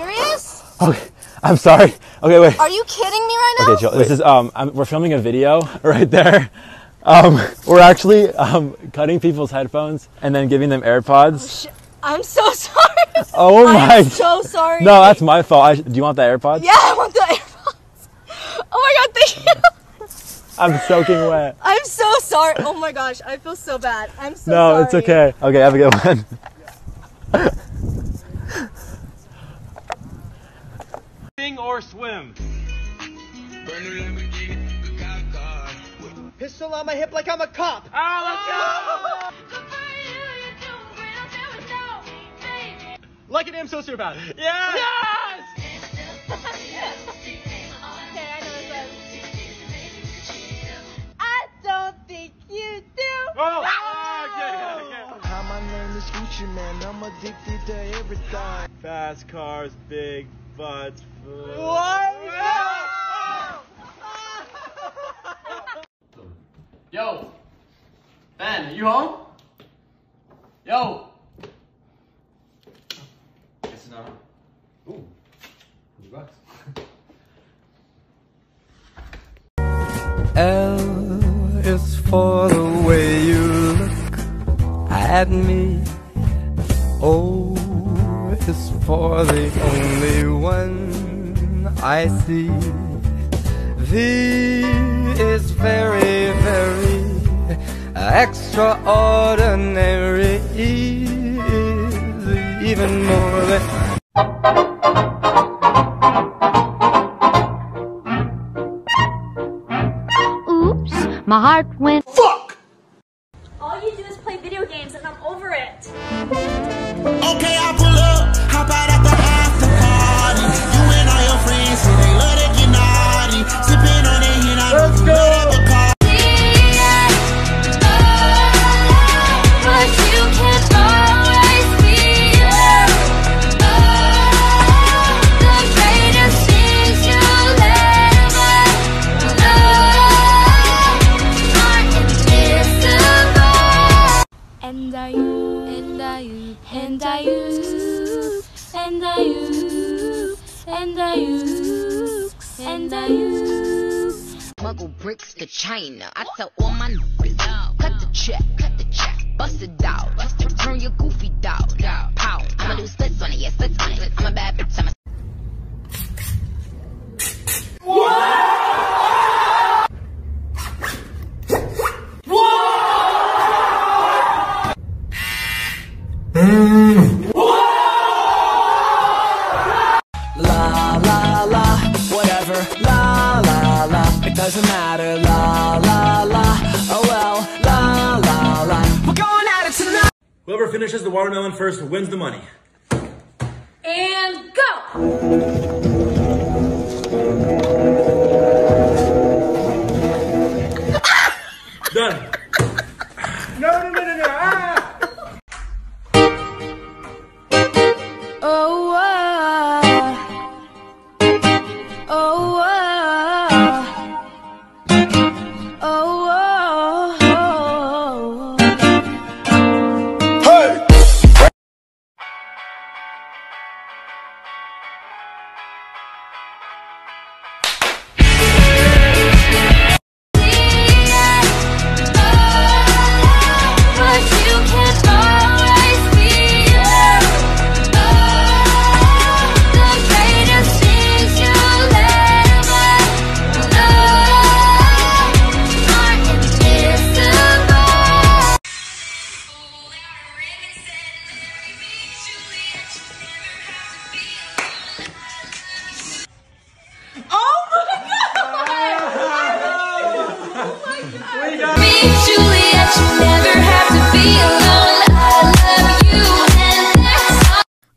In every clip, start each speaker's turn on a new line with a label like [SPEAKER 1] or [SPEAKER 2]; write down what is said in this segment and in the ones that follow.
[SPEAKER 1] serious?
[SPEAKER 2] Okay, I'm sorry. Okay, wait.
[SPEAKER 1] Are you kidding me right now?
[SPEAKER 2] Okay, Jill, this is um, I'm, we're filming a video right there. Um, we're actually um, cutting people's headphones and then giving them AirPods.
[SPEAKER 1] Sh- I'm so sorry.
[SPEAKER 2] Oh my!
[SPEAKER 1] I'm so sorry.
[SPEAKER 2] no, that's my fault. I, do you want the AirPods?
[SPEAKER 1] Yeah, I want the AirPods. Oh my god, thank you.
[SPEAKER 2] I'm soaking wet.
[SPEAKER 1] I'm so sorry. Oh my gosh, I feel so bad. I'm so
[SPEAKER 2] No,
[SPEAKER 1] sorry.
[SPEAKER 2] No, it's okay. Okay, have a good one.
[SPEAKER 3] Or swim.
[SPEAKER 4] Pistol on my hip like I'm a cop.
[SPEAKER 3] Ah,
[SPEAKER 4] Like an damn sociopath.
[SPEAKER 3] let's go! Yes!
[SPEAKER 1] Okay, I know this one. I don't think you do.
[SPEAKER 3] Oh, okay, okay.
[SPEAKER 4] Hi, my name is Gucci Man. I'm addicted to everything.
[SPEAKER 3] Fast cars, big butts.
[SPEAKER 5] Yo, Ben, you home?
[SPEAKER 6] I see. V is very, very extraordinary. E is even more than.
[SPEAKER 7] Oops, my heart went.
[SPEAKER 8] All and
[SPEAKER 9] I you, and I you.
[SPEAKER 10] Smuggle bricks to China. I tell all my niggas, cut the check, cut the check, bust it out, turn your goofy dog, pow. I'ma do splits on it, yeah, splits on it. I'm a bad bitch, I'm a
[SPEAKER 4] La doesn't matter. La la la, oh well. La la la, we're going at it tonight.
[SPEAKER 3] Whoever finishes the watermelon first wins the money.
[SPEAKER 8] And go!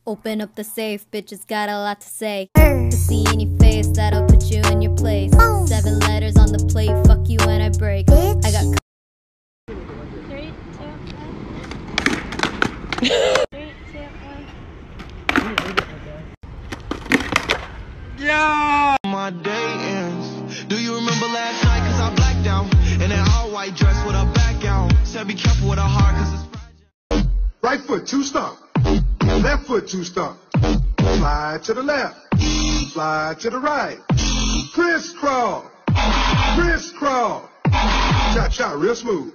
[SPEAKER 7] Open up the safe, bitches got a lot to say. To see in your face, that'll put you in your place. Seven letters on the plate, fuck you when I break. I got
[SPEAKER 8] Three, two, one. Three, two, one.
[SPEAKER 9] My day ends. Do you remember last night? Cause I blacked out. In that all white dress with a back out. Said be careful with a heart cause it's fragile.
[SPEAKER 11] Right foot, two stomp. Left foot, two stomp.
[SPEAKER 12] Slide to the left. Slide to the right. Crisscross. Crisscross. Cha cha, real smooth.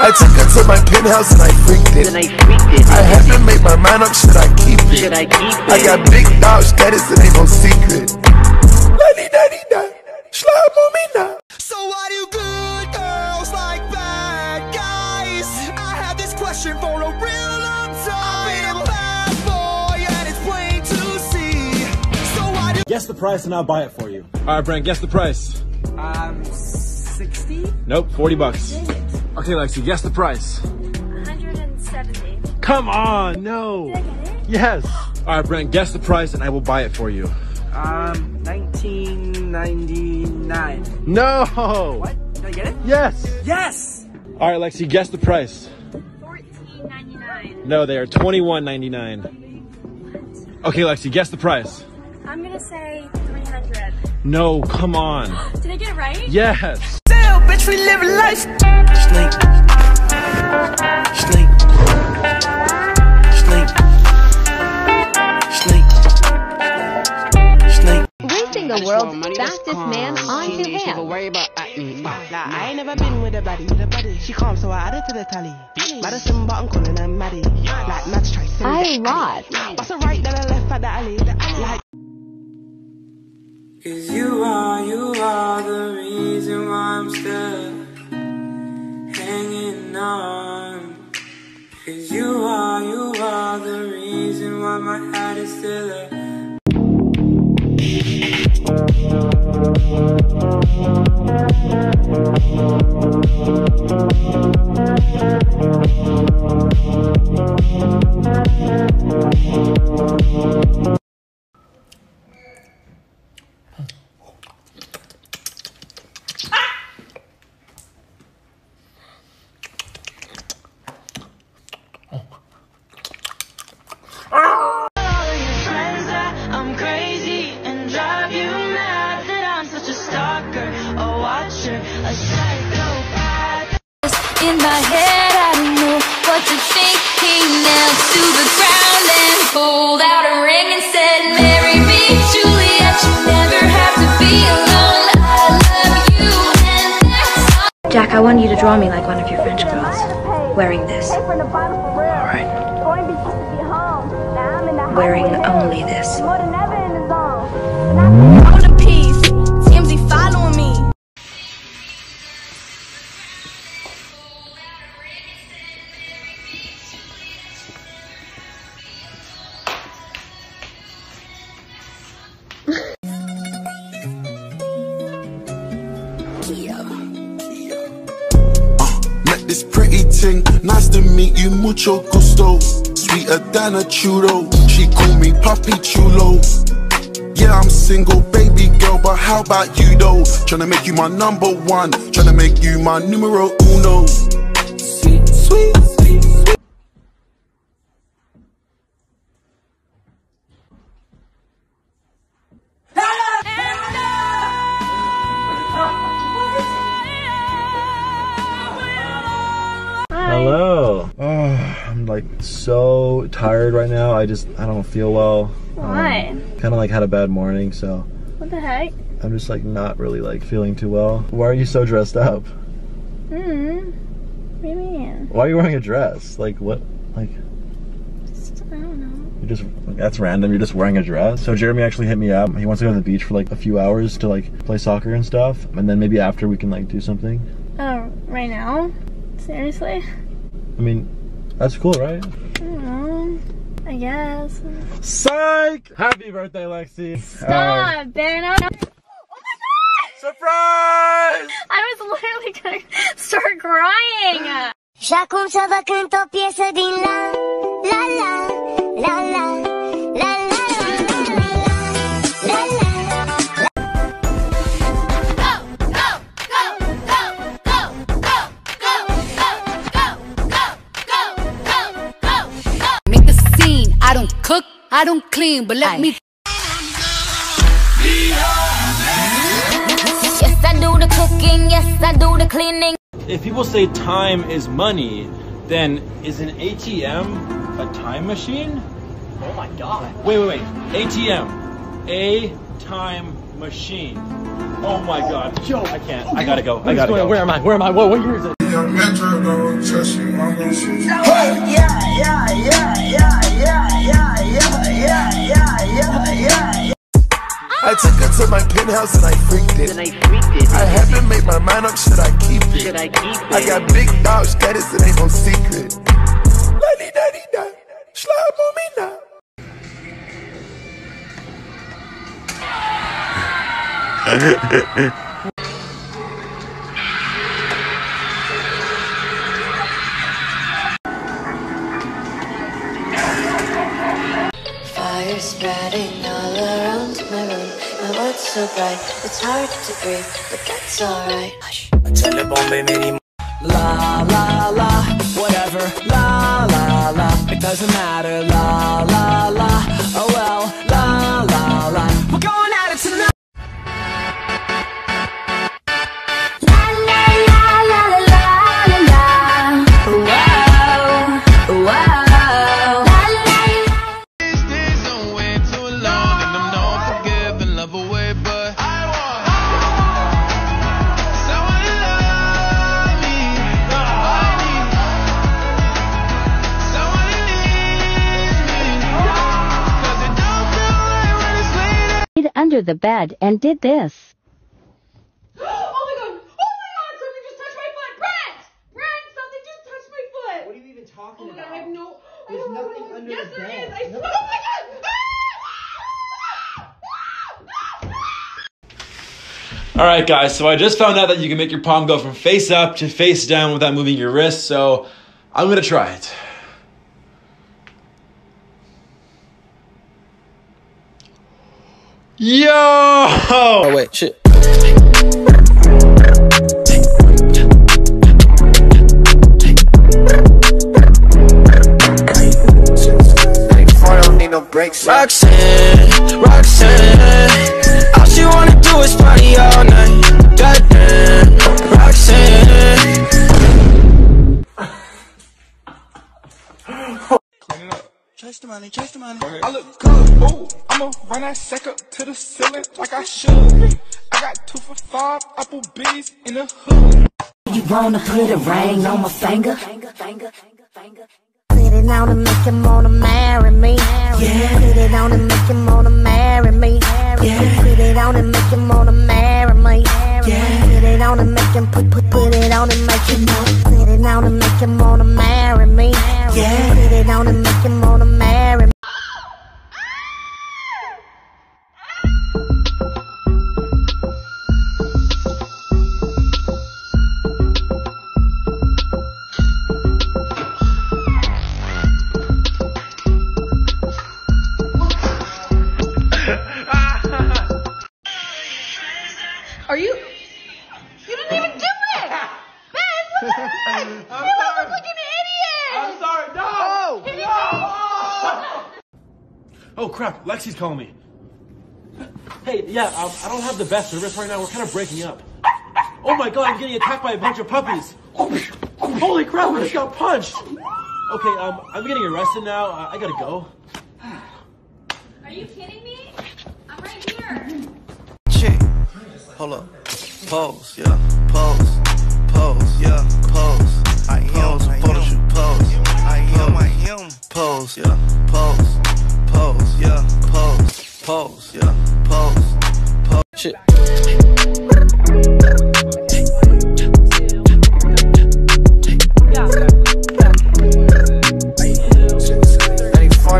[SPEAKER 13] I took her to my penthouse and I freaked it. I, had to make my mind up, should I keep it? Should I keep it? I got big dog status, it ain't no secret. Lady, daddy, da, slide on me now.
[SPEAKER 11] So why do good girls like bad guys? I had this question for
[SPEAKER 2] Guess the price and I'll buy it for you. All right, Brent, guess the price.
[SPEAKER 14] Um, 60?
[SPEAKER 2] Nope, 40 bucks. Okay, Lexi, guess the price.
[SPEAKER 15] 170.
[SPEAKER 2] Come on, no.
[SPEAKER 15] Did I get it?
[SPEAKER 2] Yes. All right, Brent, guess the price and I will buy it for you.
[SPEAKER 14] Um, 1999.
[SPEAKER 2] No.
[SPEAKER 14] What? Did I get it?
[SPEAKER 2] Yes.
[SPEAKER 14] Yes!
[SPEAKER 2] All right, Lexi, guess the price.
[SPEAKER 15] 14.99.
[SPEAKER 2] No, they are twenty-one ninety-nine. Okay, Lexi, guess the price.
[SPEAKER 15] I'm gonna say 300.
[SPEAKER 2] No, come on.
[SPEAKER 15] Did I get it right?
[SPEAKER 2] Yes.
[SPEAKER 11] Damn, bitch, we live life.
[SPEAKER 13] Snake. Snake. Snake. Snake. Snake.
[SPEAKER 16] Racing the world's fastest man onto him.
[SPEAKER 4] Nah, I ain't never been with a baddie. With a baddie. She calm, so I added to the tally. Madison, but I'm calling her Maddie. Like Matt's try to
[SPEAKER 16] I lost.
[SPEAKER 4] What's a right, then I left at the alley. Like
[SPEAKER 6] Cause you are, you are the reason why I'm still hanging on. Cause you are, you are the reason why my head is still a
[SPEAKER 17] In my head, I don't know what to think. He knelt to the ground and pulled out a ring and said, Marry me, Juliet. You never have to be alone. I love you, and that's.
[SPEAKER 18] Jack, I want you to draw me like one of your French girls. Wearing this. Alright. Wearing only this.
[SPEAKER 13] You, mucho gusto. Sweeter than a churro, she call me Papi Chulo. Yeah, I'm single, baby girl, but how about you though? Tryna make you my number one, tryna make you my numero uno. Sweet, sweet.
[SPEAKER 2] Tired right now. I just I don't feel well.
[SPEAKER 15] Why?
[SPEAKER 2] kind of like had a bad morning, so
[SPEAKER 15] What the heck?
[SPEAKER 2] I'm just like not really like feeling too well. Why are you so dressed up?
[SPEAKER 15] Hmm. What do you mean?
[SPEAKER 2] Why are you wearing a dress? Like what? Like
[SPEAKER 15] Just, I don't know.
[SPEAKER 2] you just like that's random. You're just wearing a dress. So Jeremy actually hit me up. He wants to go to the beach for like a few hours to like play soccer and stuff, and then maybe after we can like do something.
[SPEAKER 15] Oh, right now? Seriously?
[SPEAKER 2] I mean, that's cool, right?
[SPEAKER 15] Know. I guess.
[SPEAKER 2] Psych! Happy birthday, Lexi.
[SPEAKER 15] Stop, um, Ben. I- oh
[SPEAKER 2] Surprise!
[SPEAKER 15] I was literally gonna start crying.
[SPEAKER 19] Și acum să vă cânt o piesă din la La la La la La
[SPEAKER 10] I don't clean, but let me.
[SPEAKER 17] Yes, I do the cooking. Yes, I do the cleaning.
[SPEAKER 2] If people say time is money, then is an ATM a time machine?
[SPEAKER 6] Oh my god.
[SPEAKER 2] Wait, wait, wait. ATM. A time machine. Oh my god. Joe, I can't. I gotta go. I gotta go.
[SPEAKER 6] Where am I? Where am I? What, what year is it?
[SPEAKER 12] Young Metro don't trust you, I'm gonna shoot you.
[SPEAKER 20] Yeah, yeah, yeah, yeah, yeah, yeah, yeah, yeah, yeah, yeah, yeah.
[SPEAKER 12] I took her to my penthouse and I freaked it.
[SPEAKER 21] And I freaked it.
[SPEAKER 12] I haven't made my mind up, should I keep it?
[SPEAKER 21] Should I keep it?
[SPEAKER 12] I got big dog status, it ain't no secret. Lady, daddy, da, slime on me now.
[SPEAKER 17] Fire so bright, it's hard to breathe, but that's alright.
[SPEAKER 22] La la la, whatever. La la la, it doesn't matter. La la la, oh
[SPEAKER 16] under the bed and did this.
[SPEAKER 1] oh my god! Oh my god! Something just touched my foot! Brent! Brent! Something just touched my foot!
[SPEAKER 21] What are you even talking
[SPEAKER 1] Oh my
[SPEAKER 21] about?
[SPEAKER 1] god, I have no. Oh
[SPEAKER 21] There's
[SPEAKER 1] don't know
[SPEAKER 21] nothing
[SPEAKER 1] what-
[SPEAKER 21] under
[SPEAKER 1] yes,
[SPEAKER 21] the
[SPEAKER 1] there
[SPEAKER 21] bed.
[SPEAKER 1] is. I
[SPEAKER 21] No.
[SPEAKER 1] swear. Oh my god! Ah! Ah! Ah!
[SPEAKER 2] All right, guys. So I just found out that you can make your palm go from face up to face down without moving your wrist. So I'm gonna try it. Yo! Oh
[SPEAKER 23] wait, shit.
[SPEAKER 20] I don't need no breaks.
[SPEAKER 22] Roxanne, Roxanne, all she wanna do is party all night. Goddamn, Roxanne.
[SPEAKER 20] Chase the money, chase the money. I look good, ooh. I'ma run that sack up to the ceiling like I should. I got two for five Applebee's in the hood.
[SPEAKER 17] You wanna put a ring on my finger?
[SPEAKER 19] Put it on and make him wanna marry me. Yeah. Put it on and make him wanna marry me. Yeah. Put it on and make him wanna marry me. Yeah. Put it on and make him put put put it on and make him put it on and make him
[SPEAKER 1] Are you? You didn't even do it! Ben, what the heck? You look like an idiot! I'm sorry, no!
[SPEAKER 2] Oh crap! Lexi's calling me. Hey, yeah, um, I don't have the best service right now. We're kind of breaking up. Oh my god, I'm getting attacked by a bunch of puppies. Holy crap! I just got punched. Okay, um, I'm getting arrested now. I, I gotta go.
[SPEAKER 23] Hold up. Pose, yeah. Pose. Pose, yeah. Pose. I am photo shoot. Pose. I am, I am. Pose, yeah. Pose. Pose, yeah. Pose. Pose, yeah. Pose. Pose. Shit.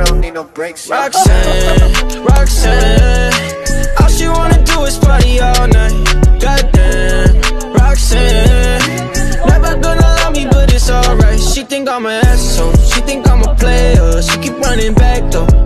[SPEAKER 20] don't need no breaks.
[SPEAKER 22] Roxanne, Roxanne, it's party all night. Goddamn, Roxanne. Never gonna love me, but it's alright. She think I'm an asshole. She think I'm a player. She keep running back though.